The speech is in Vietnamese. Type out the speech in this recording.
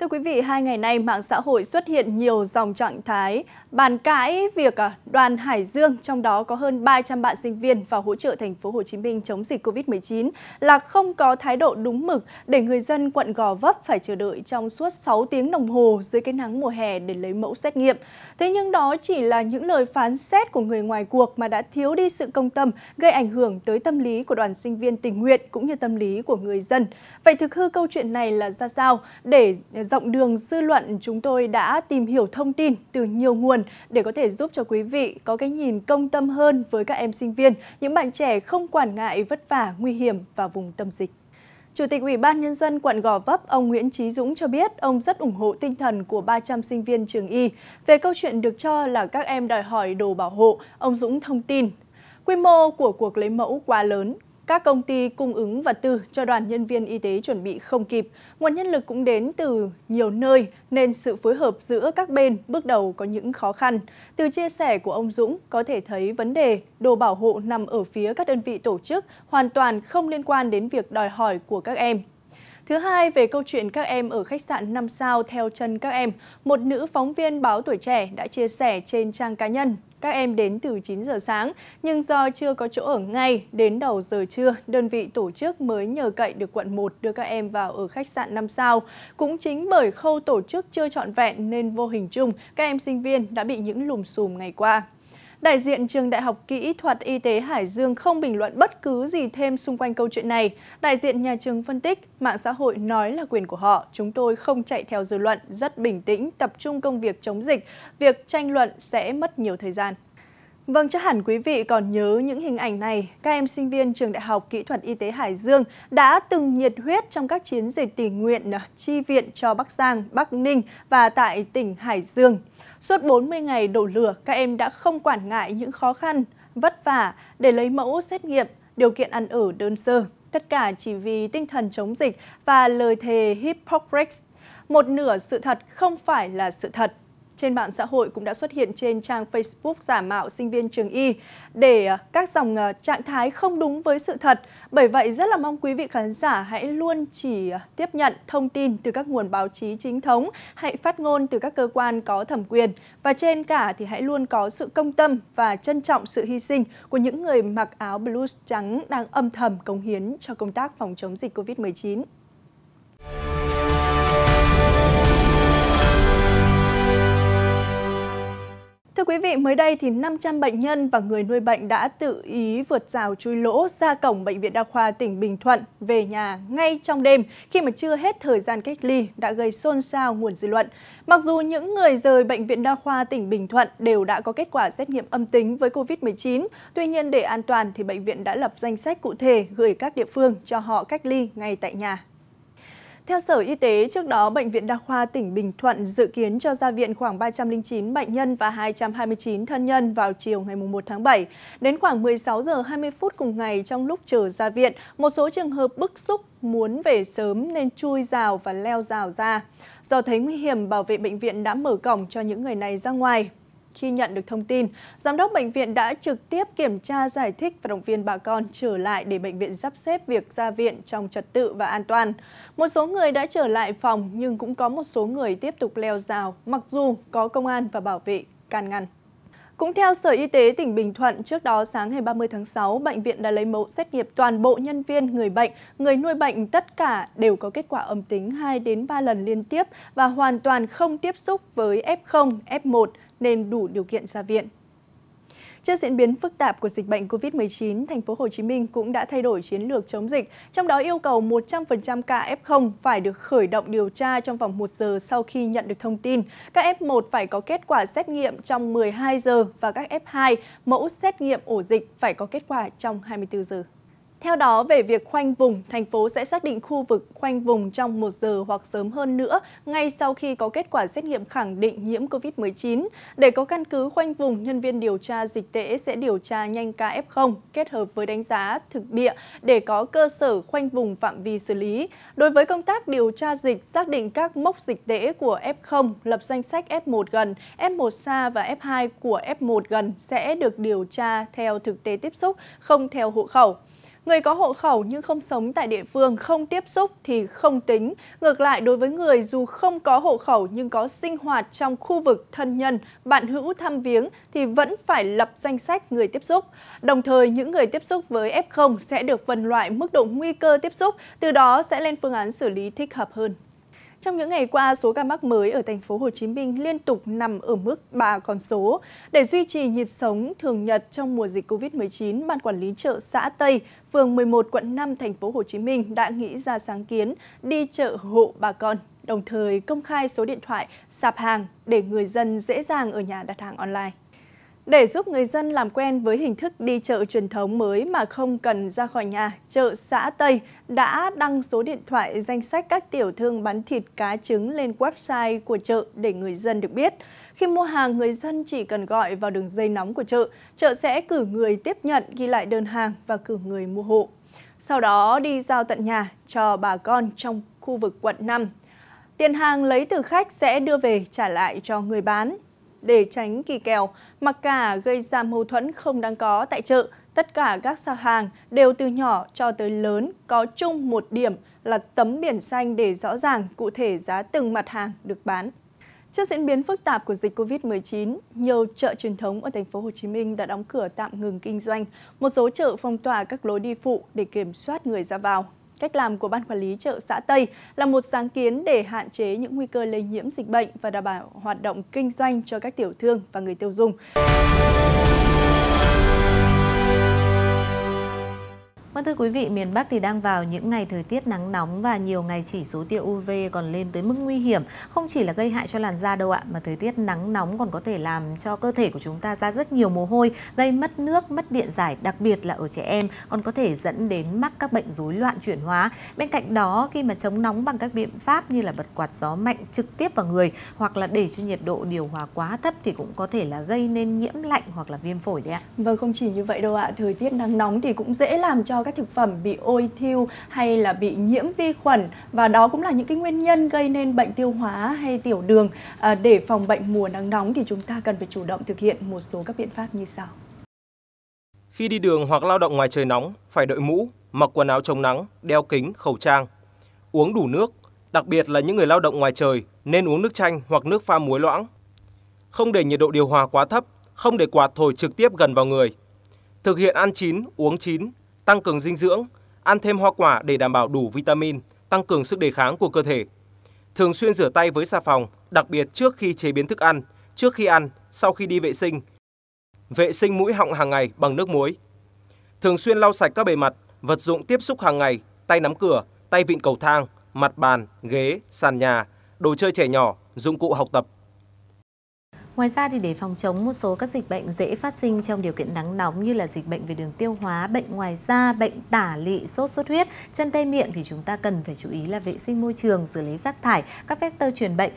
Thưa quý vị, hai ngày nay mạng xã hội xuất hiện nhiều dòng trạng thái bàn cãi việc à, đoàn Hải Dương, trong đó có hơn 300 bạn sinh viên vào hỗ trợ thành phố Hồ Chí Minh chống dịch Covid-19 là không có thái độ đúng mực để người dân quận Gò Vấp phải chờ đợi trong suốt 6 tiếng đồng hồ dưới cái nắng mùa hè để lấy mẫu xét nghiệm. Thế nhưng đó chỉ là những lời phán xét của người ngoài cuộc mà đã thiếu đi sự công tâm, gây ảnh hưởng tới tâm lý của đoàn sinh viên tình nguyện cũng như tâm lý của người dân. Vậy thực hư câu chuyện này là ra sao? Để rộng đường dư luận, chúng tôi đã tìm hiểu thông tin từ nhiều nguồn để có thể giúp cho quý vị có cái nhìn công tâm hơn với các em sinh viên, những bạn trẻ không quản ngại vất vả, nguy hiểm và vùng tâm dịch. Chủ tịch Ủy ban Nhân dân quận Gò Vấp, ông Nguyễn Trí Dũng cho biết ông rất ủng hộ tinh thần của 300 sinh viên trường Y. Về câu chuyện được cho là các em đòi hỏi đồ bảo hộ, ông Dũng thông tin. Quy mô của cuộc lấy mẫu quá lớn, các công ty cung ứng vật tư cho đoàn nhân viên y tế chuẩn bị không kịp, nguồn nhân lực cũng đến từ nhiều nơi nên sự phối hợp giữa các bên bước đầu có những khó khăn. Từ chia sẻ của ông Dũng có thể thấy vấn đề đồ bảo hộ nằm ở phía các đơn vị tổ chức, hoàn toàn không liên quan đến việc đòi hỏi của các em. Thứ hai, về câu chuyện các em ở khách sạn 5 sao theo chân các em, một nữ phóng viên báo tuổi trẻ đã chia sẻ trên trang cá nhân các em đến từ 9 giờ sáng, nhưng do chưa có chỗ ở ngay, đến đầu giờ trưa, đơn vị tổ chức mới nhờ cậy được quận 1 đưa các em vào ở khách sạn 5 sao. Cũng chính bởi khâu tổ chức chưa trọn vẹn nên vô hình chung, các em sinh viên đã bị những lùm xùm ngày qua. Đại diện trường Đại học Kỹ thuật Y tế Hải Dương không bình luận bất cứ gì thêm xung quanh câu chuyện này. Đại diện nhà trường phân tích, mạng xã hội nói là quyền của họ, chúng tôi không chạy theo dư luận, rất bình tĩnh, tập trung công việc chống dịch. Việc tranh luận sẽ mất nhiều thời gian. Vâng, chắc hẳn quý vị còn nhớ những hình ảnh này. Các em sinh viên trường Đại học Kỹ thuật Y tế Hải Dương đã từng nhiệt huyết trong các chiến dịch tình nguyện ờ, chi viện cho Bắc Giang, Bắc Ninh và tại tỉnh Hải Dương. Suốt 40 ngày đổ lửa, các em đã không quản ngại những khó khăn, vất vả để lấy mẫu xét nghiệm, điều kiện ăn ở đơn sơ. Tất cả chỉ vì tinh thần chống dịch và lời thề Hippocrates. Một nửa sự thật không phải là sự thật trên mạng xã hội cũng đã xuất hiện trên trang Facebook giả mạo sinh viên trường Y để à, các dòng à, trạng thái không đúng với sự thật. Bởi vậy rất là mong quý vị khán giả hãy luôn chỉ à, tiếp nhận thông tin từ các nguồn báo chí chính thống, hãy phát ngôn từ các cơ quan có thẩm quyền và trên cả thì hãy luôn có sự công tâm và trân trọng sự hy sinh của những người mặc áo blues trắng đang âm thầm cống hiến cho công tác phòng chống dịch Covid-19. Quý vị, mới đây thì 500 bệnh nhân và người nuôi bệnh đã tự ý vượt rào chui lỗ ra cổng Bệnh viện Đa khoa tỉnh Bình Thuận về nhà ngay trong đêm khi mà chưa hết thời gian cách ly đã gây xôn xao nguồn dư luận. Mặc dù những người rời Bệnh viện Đa khoa tỉnh Bình Thuận đều đã có kết quả xét nghiệm âm tính với COVID-19, tuy nhiên để an toàn thì bệnh viện đã lập danh sách cụ thể gửi các địa phương cho họ cách ly ngay tại nhà. Theo Sở Y tế, trước đó, Bệnh viện Đa khoa tỉnh Bình Thuận dự kiến cho ra viện khoảng 309 bệnh nhân và 229 thân nhân vào chiều ngày 1 tháng 7. Đến khoảng 16 giờ 20 phút cùng ngày trong lúc chờ ra viện, một số trường hợp bức xúc muốn về sớm nên chui rào và leo rào ra. Do thấy nguy hiểm, bảo vệ bệnh viện đã mở cổng cho những người này ra ngoài. Khi nhận được thông tin, Giám đốc bệnh viện đã trực tiếp kiểm tra giải thích và động viên bà con trở lại để bệnh viện sắp xếp việc ra viện trong trật tự và an toàn. Một số người đã trở lại phòng nhưng cũng có một số người tiếp tục leo rào mặc dù có công an và bảo vệ can ngăn. Cũng theo Sở Y tế tỉnh Bình Thuận, trước đó sáng ngày 30 tháng 6, bệnh viện đã lấy mẫu xét nghiệm toàn bộ nhân viên, người bệnh, người nuôi bệnh tất cả đều có kết quả âm tính 2 đến 3 lần liên tiếp và hoàn toàn không tiếp xúc với F0, F1 nên đủ điều kiện ra viện. Trước diễn biến phức tạp của dịch bệnh COVID-19, thành phố Hồ Chí Minh cũng đã thay đổi chiến lược chống dịch, trong đó yêu cầu 100% ca F0 phải được khởi động điều tra trong vòng 1 giờ sau khi nhận được thông tin. Các F1 phải có kết quả xét nghiệm trong 12 giờ và các F2 mẫu xét nghiệm ổ dịch phải có kết quả trong 24 giờ. Theo đó, về việc khoanh vùng, thành phố sẽ xác định khu vực khoanh vùng trong một giờ hoặc sớm hơn nữa ngay sau khi có kết quả xét nghiệm khẳng định nhiễm COVID-19. Để có căn cứ khoanh vùng, nhân viên điều tra dịch tễ sẽ điều tra nhanh ca F0 kết hợp với đánh giá thực địa để có cơ sở khoanh vùng phạm vi xử lý. Đối với công tác điều tra dịch, xác định các mốc dịch tễ của F0, lập danh sách F1 gần, F1 xa và F2 của F1 gần sẽ được điều tra theo thực tế tiếp xúc, không theo hộ khẩu. Người có hộ khẩu nhưng không sống tại địa phương không tiếp xúc thì không tính. Ngược lại, đối với người dù không có hộ khẩu nhưng có sinh hoạt trong khu vực thân nhân, bạn hữu thăm viếng thì vẫn phải lập danh sách người tiếp xúc. Đồng thời, những người tiếp xúc với F0 sẽ được phân loại mức độ nguy cơ tiếp xúc, từ đó sẽ lên phương án xử lý thích hợp hơn. Trong những ngày qua, số ca mắc mới ở thành phố Hồ Chí Minh liên tục nằm ở mức 3 con số. Để duy trì nhịp sống thường nhật trong mùa dịch Covid-19, Ban quản lý chợ xã Tây, phường 11 quận 5 thành phố Hồ Chí Minh đã nghĩ ra sáng kiến đi chợ hộ bà con, đồng thời công khai số điện thoại sạp hàng để người dân dễ dàng ở nhà đặt hàng online. Để giúp người dân làm quen với hình thức đi chợ truyền thống mới mà không cần ra khỏi nhà, chợ xã Tây đã đăng số điện thoại danh sách các tiểu thương bán thịt cá trứng lên website của chợ để người dân được biết. Khi mua hàng, người dân chỉ cần gọi vào đường dây nóng của chợ, chợ sẽ cử người tiếp nhận ghi lại đơn hàng và cử người mua hộ. Sau đó đi giao tận nhà cho bà con trong khu vực quận 5. Tiền hàng lấy từ khách sẽ đưa về trả lại cho người bán để tránh kỳ kèo, mặc cả gây ra mâu thuẫn không đáng có tại chợ, tất cả các sao hàng đều từ nhỏ cho tới lớn có chung một điểm là tấm biển xanh để rõ ràng cụ thể giá từng mặt hàng được bán. Trước diễn biến phức tạp của dịch Covid-19, nhiều chợ truyền thống ở thành phố Hồ Chí Minh đã đóng cửa tạm ngừng kinh doanh. Một số chợ phong tỏa các lối đi phụ để kiểm soát người ra vào. Cách làm của Ban Quản lý chợ xã Tây là một sáng kiến để hạn chế những nguy cơ lây nhiễm dịch bệnh và đảm bảo hoạt động kinh doanh cho các tiểu thương và người tiêu dùng. Vâng thưa quý vị, miền Bắc thì đang vào những ngày thời tiết nắng nóng và nhiều ngày chỉ số tia UV còn lên tới mức nguy hiểm. Không chỉ là gây hại cho làn da đâu ạ, mà thời tiết nắng nóng còn có thể làm cho cơ thể của chúng ta ra rất nhiều mồ hôi, gây mất nước, mất điện giải, đặc biệt là ở trẻ em, còn có thể dẫn đến mắc các bệnh rối loạn chuyển hóa. Bên cạnh đó, khi mà chống nóng bằng các biện pháp như là bật quạt gió mạnh trực tiếp vào người hoặc là để cho nhiệt độ điều hòa quá thấp thì cũng có thể là gây nên nhiễm lạnh hoặc là viêm phổi đấy ạ. Vâng, không chỉ như vậy đâu ạ, thời tiết nắng nóng thì cũng dễ làm cho các thực phẩm bị ôi thiêu hay là bị nhiễm vi khuẩn và đó cũng là những cái nguyên nhân gây nên bệnh tiêu hóa hay tiểu đường. À, để phòng bệnh mùa nắng nóng thì chúng ta cần phải chủ động thực hiện một số các biện pháp như sau. Khi đi đường hoặc lao động ngoài trời nóng, phải đội mũ, mặc quần áo chống nắng, đeo kính, khẩu trang. Uống đủ nước, đặc biệt là những người lao động ngoài trời nên uống nước chanh hoặc nước pha muối loãng. Không để nhiệt độ điều hòa quá thấp, không để quạt thổi trực tiếp gần vào người. Thực hiện ăn chín, uống chín, tăng cường dinh dưỡng, ăn thêm hoa quả để đảm bảo đủ vitamin, tăng cường sức đề kháng của cơ thể. Thường xuyên rửa tay với xà phòng, đặc biệt trước khi chế biến thức ăn, trước khi ăn, sau khi đi vệ sinh. Vệ sinh mũi họng hàng ngày bằng nước muối. Thường xuyên lau sạch các bề mặt, vật dụng tiếp xúc hàng ngày, tay nắm cửa, tay vịn cầu thang, mặt bàn, ghế, sàn nhà, đồ chơi trẻ nhỏ, dụng cụ học tập. Ngoài ra thì để phòng chống một số các dịch bệnh dễ phát sinh trong điều kiện nắng nóng như là dịch bệnh về đường tiêu hóa, bệnh ngoài da, bệnh tả lị, sốt xuất huyết, chân tay miệng thì chúng ta cần phải chú ý là vệ sinh môi trường, xử lý rác thải, các vector truyền bệnh.